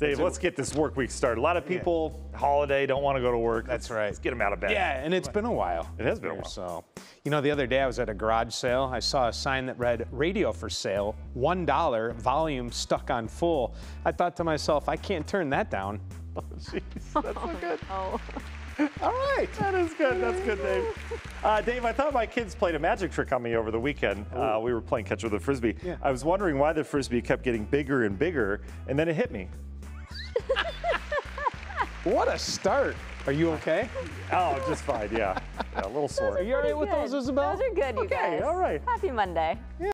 Dave, let's get this work week started. A lot of people, holiday, don't want to go to work. That's Let's- right. Let's get them out of bed. Yeah, and it's been a while. It has been a while. So, you know, the other day I was at a garage sale. I saw a sign that read "Radio for sale, one dollar, volume stuck on full." I thought to myself, I can't turn that down. Oh, Jeez, that's so good. Oh, All right. That is good. That's good, Dave. Uh, Dave, I thought my kids played a magic trick on me over the weekend. Uh, we were playing catch with a frisbee. Yeah. I was wondering why the frisbee kept getting bigger and bigger, and then it hit me. What a start. Are you okay? Oh, just fine. Yeah, yeah a little sore. Are you all right with good. those, Isabel? Those are good, you Okay, guys. all right. Happy Monday.